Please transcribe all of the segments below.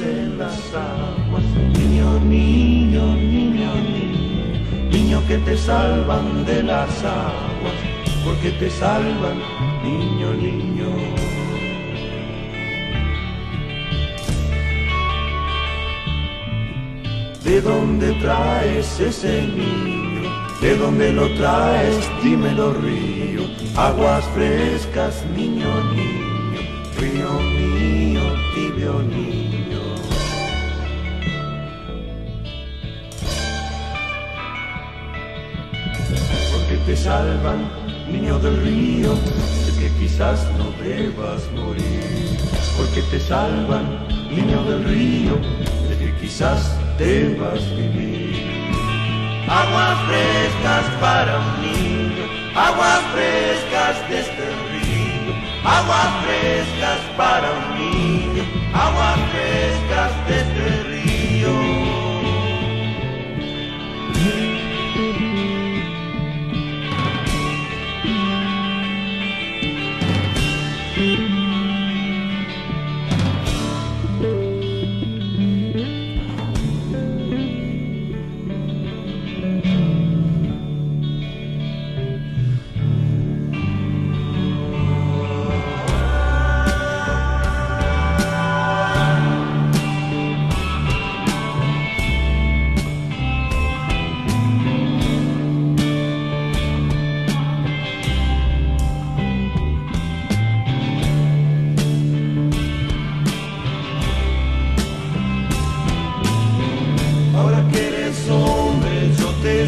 en las aguas. Niño, niño, niño, niño, niño que te salvan de las aguas, porque te salvan, niño, niño. ¿De dónde traes ese niño? ¿De dónde lo traes? Dímelo río. Aguas frescas, niño, niño, río mío, tibio niño. Porque te salvan, niño del río, de que quizás no debas morir. Porque te salvan, niño del río, de que quizás debas vivir. Aguas frescas para un niño, aguas frescas de este río, aguas frescas bottom.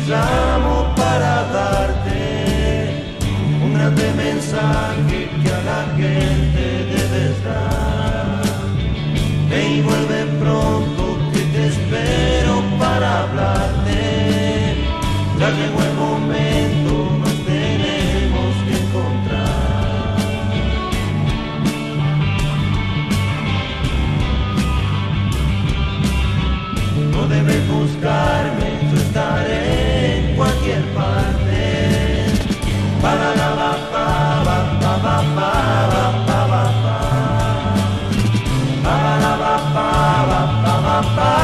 Llamo para darte un grande mensaje que a la gente debes dar. Ven y vuelve papa.